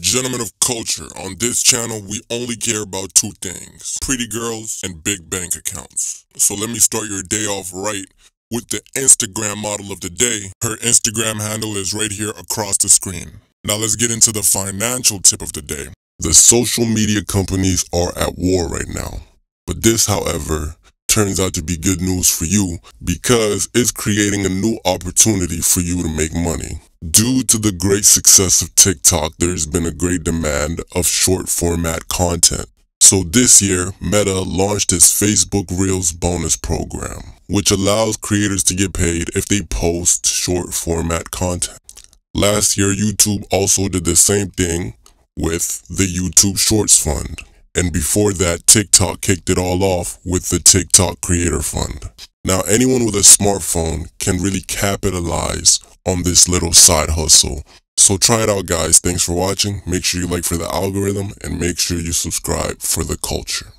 Gentlemen of culture, on this channel we only care about two things pretty girls and big bank accounts. So let me start your day off right with the Instagram model of the day. Her Instagram handle is right here across the screen. Now let's get into the financial tip of the day. The social media companies are at war right now. But this, however, turns out to be good news for you because it's creating a new opportunity for you to make money. Due to the great success of TikTok, there's been a great demand of short format content. So this year, Meta launched its Facebook Reels bonus program, which allows creators to get paid if they post short format content. Last year, YouTube also did the same thing with the YouTube Shorts Fund. And before that, TikTok kicked it all off with the TikTok Creator Fund. Now, anyone with a smartphone can really capitalize on this little side hustle. So try it out, guys. Thanks for watching. Make sure you like for the algorithm and make sure you subscribe for the culture.